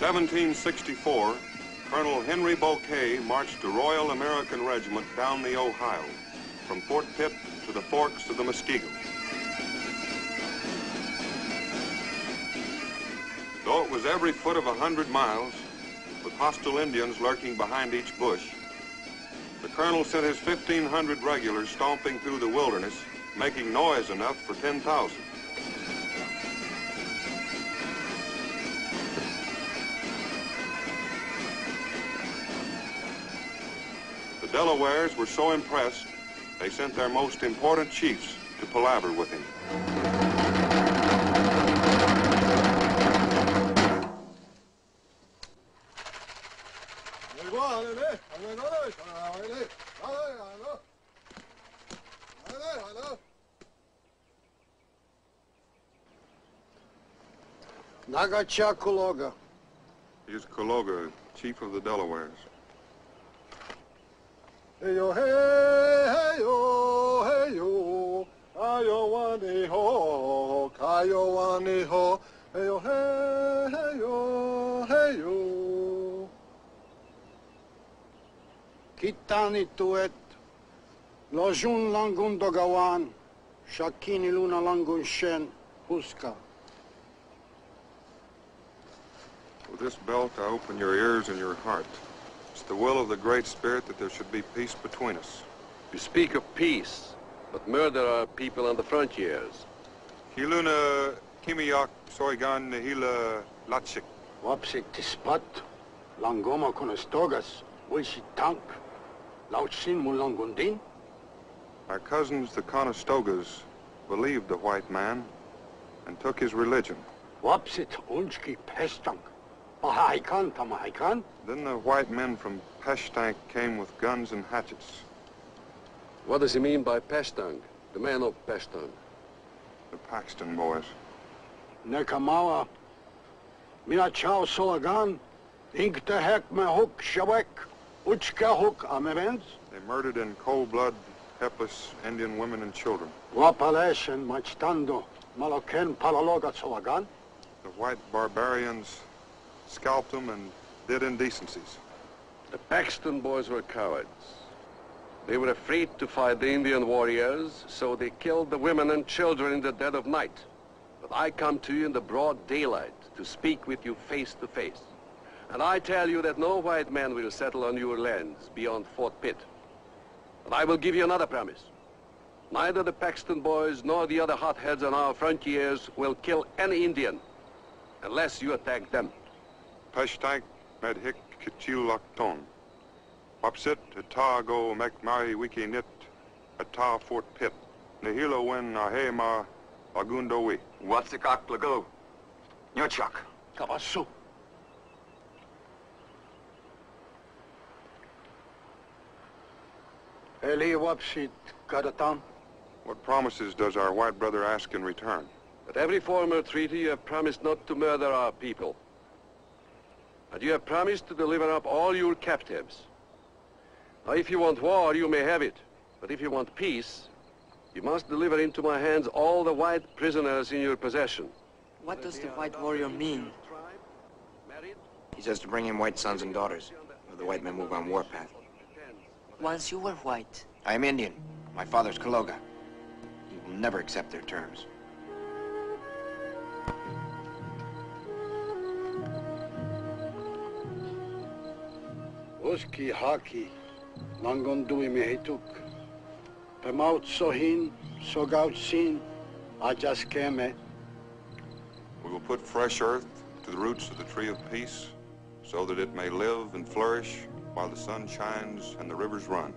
1764, Colonel Henry Bouquet marched a Royal American Regiment down the Ohio, from Fort Pitt to the forks of the Muskingum. Though it was every foot of a hundred miles, with hostile Indians lurking behind each bush, the colonel sent his 1,500 regulars stomping through the wilderness, making noise enough for 10,000. Delawares were so impressed, they sent their most important chiefs to palaver with him. Nagacha Cuyloga. He is Cuyloga, chief of the Delawares. Hey yo, hey, hey yo, hey yo, ayo wani ho, kayo wani ho, hey yo, hey, hey yo, hey yo. Kitani tuet, lojun langun dogawan, shakini luna langun shen, huska. With this belt, I open your ears and your heart. It's the will of the Great Spirit that there should be peace between us. You speak of peace, but murder our people on the frontiers. Hiluna Kimiyak Soigan Nihila Latchik. Wapsik tispat, langoma konestogas, wishi tank, lauchin mulangundin. Our cousins, the Conestogas, believed the white man and took his religion. Wapsit unski pestank. Mahaikan tamahaikan. Then the white men from Peshtank came with guns and hatchets. What does he mean by Peshtang, the man of Peshtang? The Paxton boys. Nekamawa. Mina chao solagan. Ink te hek me hook shawek. Uchka hook amevens. They murdered in cold blood helpless Indian women and children. Wapalesh and machtando. Maloken palaloga solagan. The white barbarians scalped them and did indecencies. The Paxton boys were cowards. They were afraid to fight the Indian warriors, so they killed the women and children in the dead of night. But I come to you in the broad daylight to speak with you face to face. And I tell you that no white man will settle on your lands beyond Fort Pitt. And I will give you another promise. Neither the Paxton boys nor the other hotheads on our frontiers will kill any Indian unless you attack them. Peshtank medhik kichilakton. Wapsit atago mekmari wiki nit ata Fort Pitt. Nihilo wen ahema agundo wi. Wapsikak lago. Nyochak. Kabasu. Eli wapsit kadatam. What promises does our white brother ask in return? At every former treaty, you have promised not to murder our people. And you have promised to deliver up all your captives. Now, if you want war, you may have it. But if you want peace, you must deliver into my hands all the white prisoners in your possession. What does the white warrior mean? He says to bring in white sons and daughters. Or the white men move on warpath. Once you were white. I am Indian. My father's Cuyloga. He will never accept their terms. Haki. Mehituk. Pemaut sohin. Sogaut sin. We will put fresh earth to the roots of the tree of peace so that it may live and flourish while the sun shines and the rivers run.